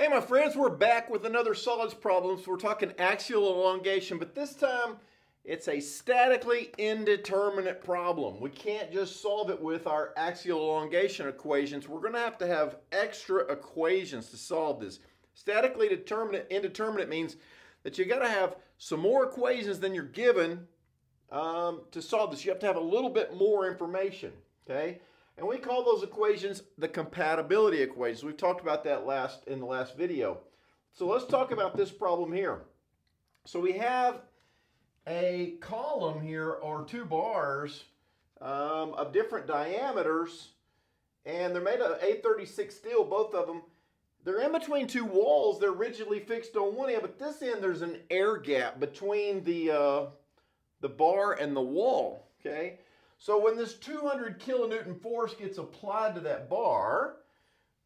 Hey my friends, we're back with another solids problem. So we're talking axial elongation, but this time it's a statically indeterminate problem. We can't just solve it with our axial elongation equations. We're going to have to have extra equations to solve this. Statically determinate, indeterminate means that you got to have some more equations than you're given um, to solve this. You have to have a little bit more information, okay? And we call those equations the compatibility equations. We've talked about that last in the last video. So let's talk about this problem here. So we have a column here or two bars um, of different diameters and they're made of A36 steel, both of them. They're in between two walls. They're rigidly fixed on one end, but this end there's an air gap between the, uh, the bar and the wall, okay? So when this 200 kilonewton force gets applied to that bar,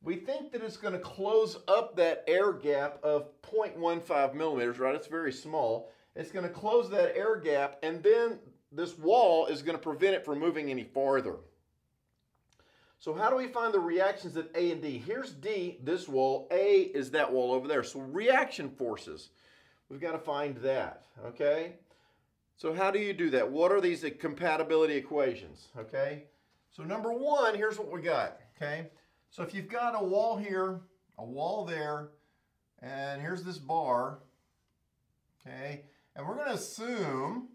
we think that it's going to close up that air gap of 0.15 millimeters, right? It's very small. It's going to close that air gap, and then this wall is going to prevent it from moving any farther. So how do we find the reactions at A and D? Here's D, this wall. A is that wall over there. So reaction forces. We've got to find that, okay? So how do you do that? What are these compatibility equations, okay? So number one, here's what we got, okay? So if you've got a wall here, a wall there, and here's this bar, okay? And we're going to assume,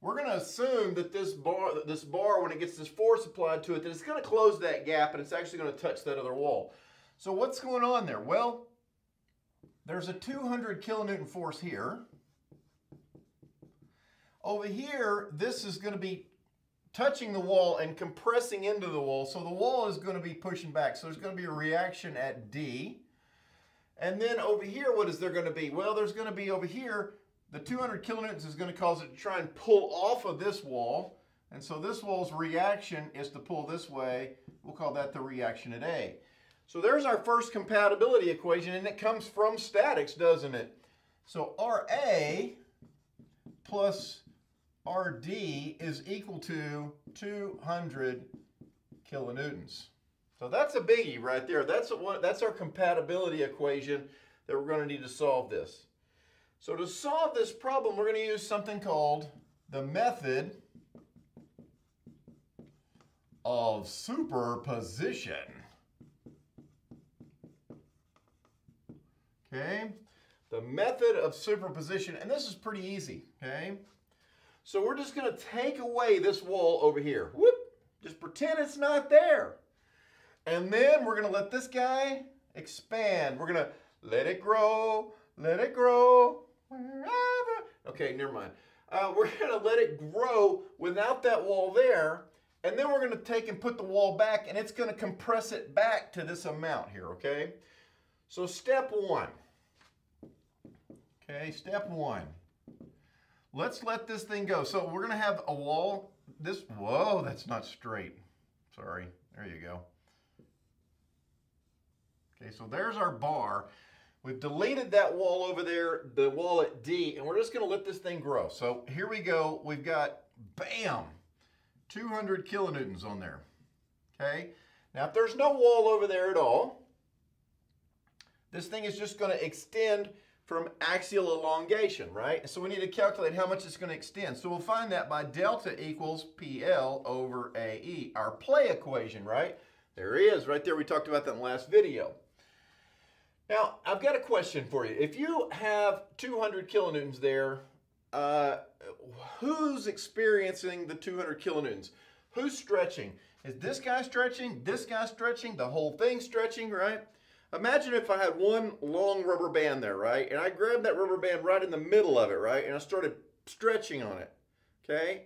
we're going to assume that this bar, this bar, when it gets this force applied to it, that it's going to close that gap and it's actually going to touch that other wall. So what's going on there? Well, there's a 200 kilonewton force here, over here, this is going to be touching the wall and compressing into the wall. So the wall is going to be pushing back. So there's going to be a reaction at D. And then over here, what is there going to be? Well, there's going to be over here, the 200 kilonewtons is going to cause it to try and pull off of this wall. And so this wall's reaction is to pull this way. We'll call that the reaction at A. So there's our first compatibility equation, and it comes from statics, doesn't it? So RA plus RD is equal to 200 kilonewtons. So that's a biggie right there. That's, that's our compatibility equation that we're going to need to solve this. So to solve this problem, we're going to use something called the method of superposition. Okay, the method of superposition, and this is pretty easy, okay? So we're just going to take away this wall over here. Whoop! Just pretend it's not there. And then we're going to let this guy expand. We're going to let it grow, let it grow, wherever. Okay, never mind. Uh, we're going to let it grow without that wall there. And then we're going to take and put the wall back, and it's going to compress it back to this amount here, okay? So step one. Okay, step one. Let's let this thing go. So we're to have a wall. This, whoa, that's not straight. Sorry. There you go. Okay, so there's our bar. We've deleted that wall over there, the wall at D, and we're just to let this thing grow. So here we go. We've got, bam, 200 kilonewtons on there. Okay? Now, if there's no wall over there at all, this thing is just to extend from axial elongation, right? So we need to calculate how much it's going to extend. So we'll find that by delta equals PL over AE, our play equation, right? There he is, right there. We talked about that in the last video. Now, I've got a question for you. If you have 200 kilonewtons there, uh, who's experiencing the 200 kilonewtons? Who's stretching? Is this guy stretching? This guy stretching? The whole thing stretching, right? Imagine if I had one long rubber band there, right? And I grabbed that rubber band right in the middle of it, right? And I started stretching on it, okay?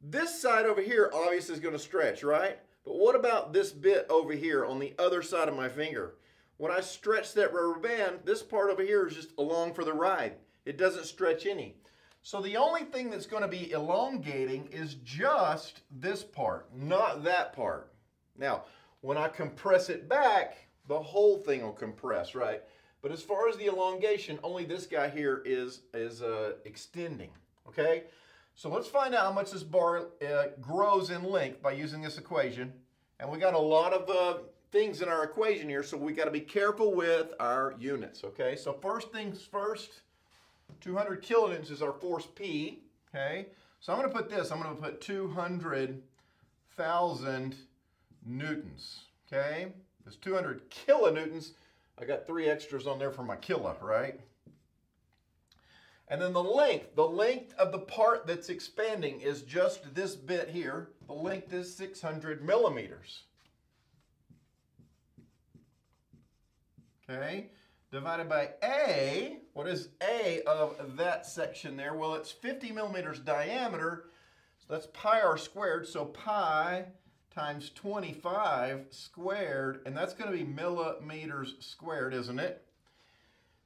This side over here obviously is going to stretch, right? But what about this bit over here on the other side of my finger? When I stretch that rubber band, this part over here is just along for the ride. It doesn't stretch any. So the only thing that's going to be elongating is just this part, not that part. Now, when I compress it back, the whole thing will compress, right? But as far as the elongation, only this guy here is, is uh, extending, okay? So let's find out how much this bar uh, grows in length by using this equation. And we got a lot of uh, things in our equation here, so we got to be careful with our units, okay? So first things first, 200 kilonewtons is our force P, okay? So I'm going to put this, I'm going to put 200,000 newtons, okay? There's 200 kilonewtons. I got three extras on there for my kilo, right? And then the length, the length of the part that's expanding is just this bit here. The length is 600 millimeters. Okay, divided by A, what is A of that section there? Well, it's 50 millimeters diameter, so that's pi r squared, so pi times 25 squared, and that's going to be millimeters squared, isn't it?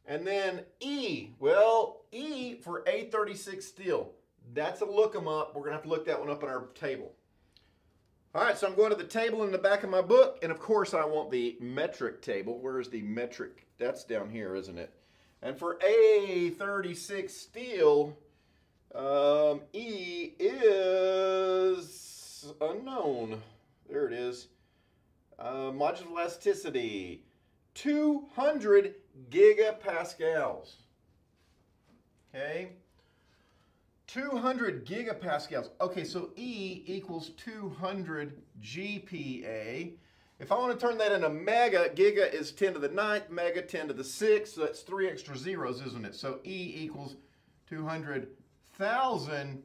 And then E, well, E for A36 steel. That's a look them up. We're going to have to look that one up in our table. All right, so I'm going to the table in the back of my book, and of course I want the metric table. Where is the metric? That's down here, isn't it? And for A36 steel, um, E is unknown. There it is. Uh, modular elasticity, 200 gigapascals. Okay. 200 gigapascals. Okay, so E equals 200 GPa. If I want to turn that into mega, giga is 10 to the ninth, mega 10 to the sixth, so that's three extra zeros, isn't it? So E equals 200,000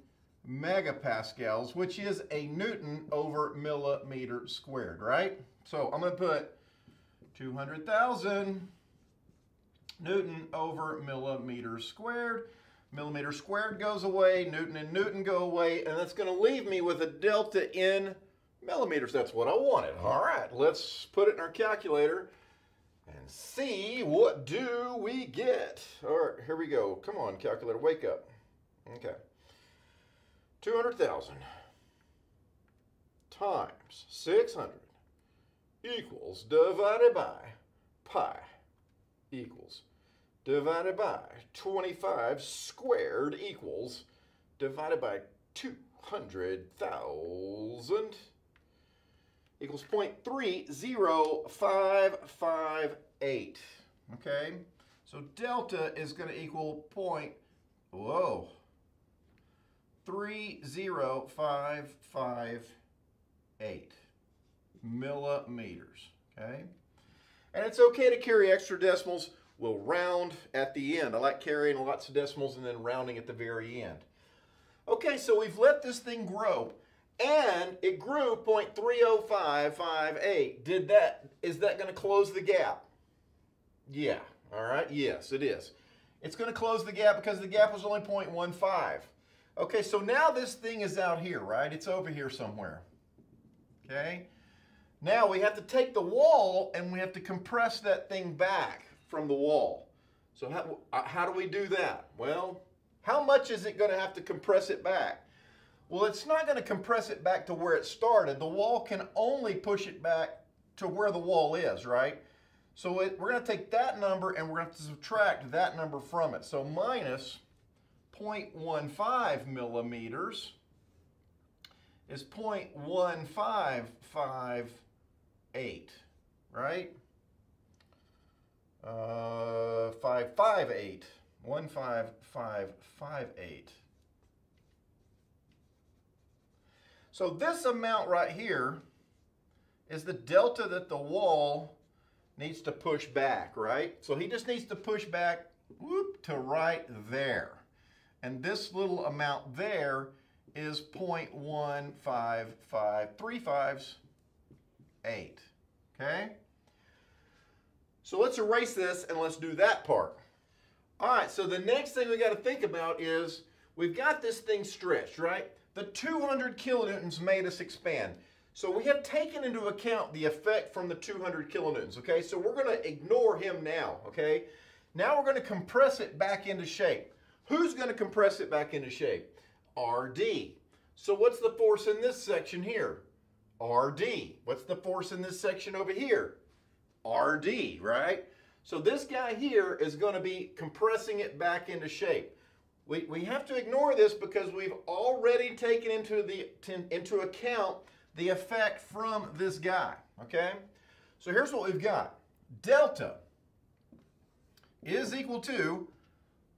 megapascals, which is a Newton over millimeter squared, right? So I'm going to put 200,000 Newton over millimeter squared. Millimeter squared goes away, Newton and Newton go away, and that's going to leave me with a delta in millimeters. That's what I wanted. All right, let's put it in our calculator and see what do we get. All right, here we go. Come on, calculator, wake up. Okay. 200,000 times 600 equals divided by pi equals divided by 25 squared equals divided by 200,000 equals 0.30558. Okay, so delta is going to equal point, whoa, 30558 millimeters. Okay, and it's okay to carry extra decimals We'll round at the end. I like carrying lots of decimals and then rounding at the very end. Okay, so we've let this thing grow and it grew 0.30558. Did that, is that going to close the gap? Yeah, all right, yes, it is. It's going to close the gap because the gap was only 0.15. Okay, so now this thing is out here, right? It's over here somewhere. Okay? Now we have to take the wall and we have to compress that thing back from the wall. So how, uh, how do we do that? Well, how much is it going to have to compress it back? Well, it's not going to compress it back to where it started. The wall can only push it back to where the wall is, right? So it, we're going to take that number and we're going to subtract that number from it. So minus 0.15 millimeters is 0.1558, right? Uh, 558. 15558. So this amount right here is the delta that the wall needs to push back, right? So he just needs to push back whoop, to right there. And this little amount there is 0.15535 8. Okay? So let's erase this and let's do that part. All right, so the next thing we got to think about is we've got this thing stretched, right? The 200 kilonewtons made us expand. So we have taken into account the effect from the 200 kilonewtons, okay? So we're going to ignore him now, okay? Now we're going to compress it back into shape. Who's going to compress it back into shape? RD. So what's the force in this section here? RD. What's the force in this section over here? RD, right? So this guy here is going to be compressing it back into shape. We, we have to ignore this because we've already taken into, the, into account the effect from this guy, okay? So here's what we've got. Delta is equal to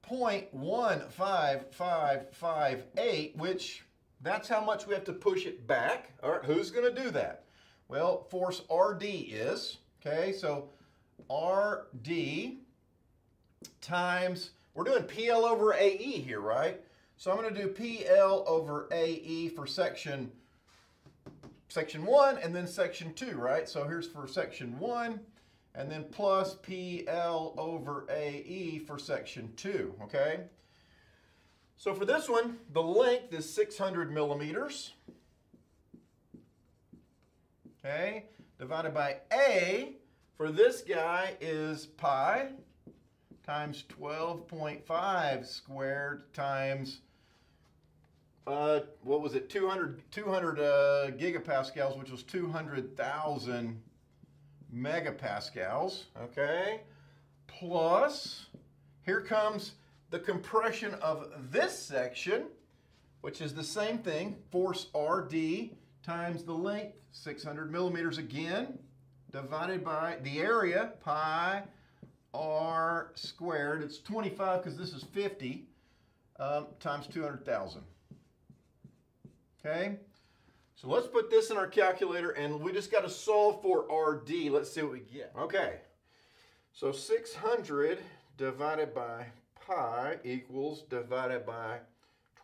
0.15558, which that's how much we have to push it back. All right, who's going to do that? Well, force RD is, okay, so RD times, we're doing PL over AE here, right? So I'm going to do PL over AE for section section 1 and then section 2, right? So here's for section 1 and then plus PL over AE for section 2, okay? So for this one, the length is 600 millimeters, okay? Divided by A for this guy is pi times 12.5 squared times uh, what was it, 200, 200 uh, gigapascals, which was 200,000 megapascals, okay? Plus, here comes the compression of this section, which is the same thing, force RD times the length, 600 millimeters again, divided by the area, pi r squared, it's 25 because this is 50, um, times 200,000. Okay? So let's put this in our calculator and we just got to solve for RD. Let's see what we get. Okay. So 600 divided by pi equals divided by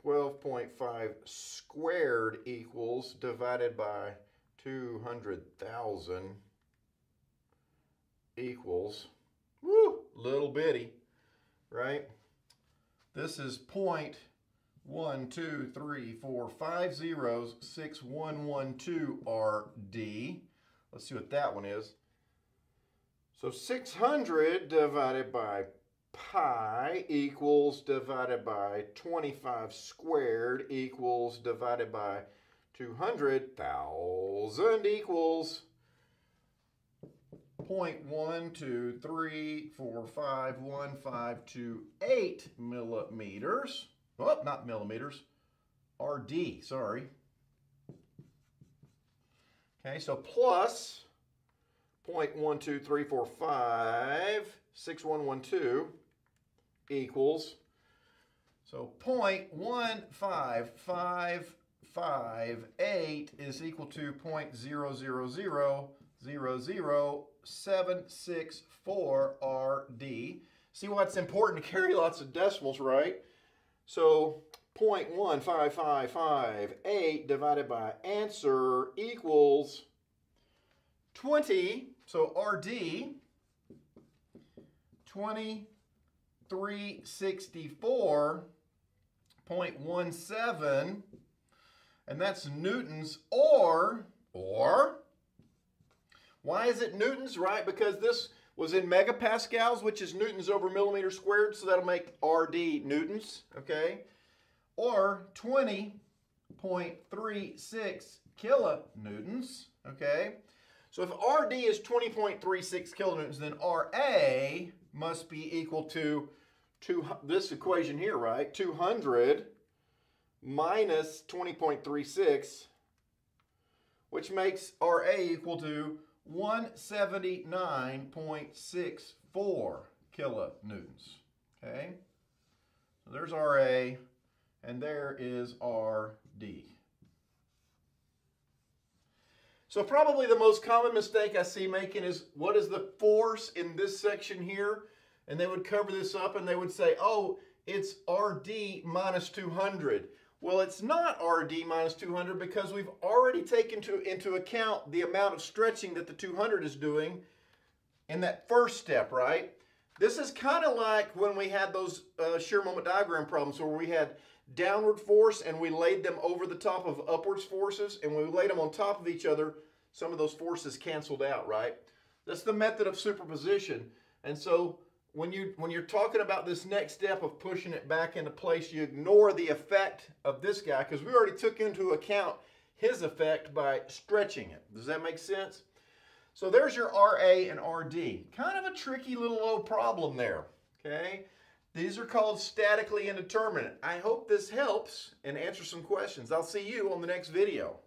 12.5 squared equals divided by 200,000 equals, woo, little bitty, right? This is point one, two, three, four, five zeros, six, one, one, two are D. Let's see what that one is. So 600 divided by pi equals divided by 25 squared equals divided by 200,000 equals 0.123451528 millimeters. Oh, not millimeters. RD, sorry. Okay, so plus 0.123456112 equals, so 0.15558 is equal to 0.000000764 RD. See why it's important to carry lots of decimals, right? So 0.15558 divided by answer equals 20. So RD, 2364.17, and that's newtons, or, or, why is it newtons, right? Because this was in megapascals, which is newtons over millimeter squared, so that'll make RD newtons, okay? Or 20.36 kilonewtons, okay? So if RD is 20.36 kilonewtons, then RA must be equal to this equation here, right? 200 minus 20.36, which makes RA equal to 179.64 kilonewtons. Okay? So there's RA, and there is RD. So probably the most common mistake I see making is what is the force in this section here? And they would cover this up and they would say, oh, it's RD minus 200. Well, it's not RD minus 200 because we've already taken to, into account the amount of stretching that the 200 is doing in that first step, right? This is kind of like when we had those uh, shear moment diagram problems where we had downward force and we laid them over the top of upwards forces and we laid them on top of each other, some of those forces canceled out, right? That's the method of superposition. And so when you when you're talking about this next step of pushing it back into place, you ignore the effect of this guy because we already took into account his effect by stretching it. Does that make sense? So there's your RA and RD. Kind of a tricky little old problem there, okay? These are called statically indeterminate. I hope this helps and answers some questions. I'll see you on the next video.